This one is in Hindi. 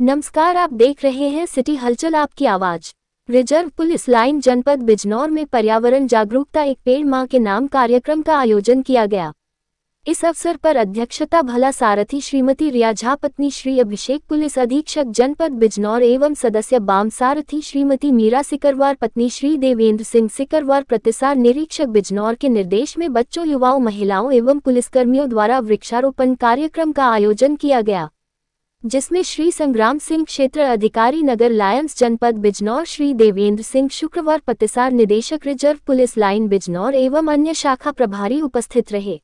नमस्कार, आप देख रहे हैं सिटी हलचल आपकी आवाज़। रिज़र्व पुलिस लाइन जनपद बिजनौर में पर्यावरण जागरूकता एक पेड़ माँ के नाम कार्यक्रम का आयोजन किया गया। इस अवसर पर अध्यक्षता भला सारथी श्रीमती रिया झा पत्नी श्री अभिषेक पुलिस अधीक्षक जनपद बिजनौर एवं सदस्य बाम सारथी श्रीमती मीरा सिकरवार, पत्नी श्री देवेंद्र सिंह सिकरवार, प्रतिसार निरीक्षक बिजनौर के निर्देश में बच्चों, युवाओं, महिलाओं एवं पुलिसकर्मियों द्वारा वृक्षारोपण कार्यक्रम का आयोजन किया गया, जिसमें श्री संग्राम सिंह क्षेत्र अधिकारी नगर लायंस जनपद बिजनौर, श्री देवेंद्र सिंह शुक्रवार पतिसार निदेशक रिज़र्व पुलिस लाइन बिजनौर एवं अन्य शाखा प्रभारी उपस्थित रहे।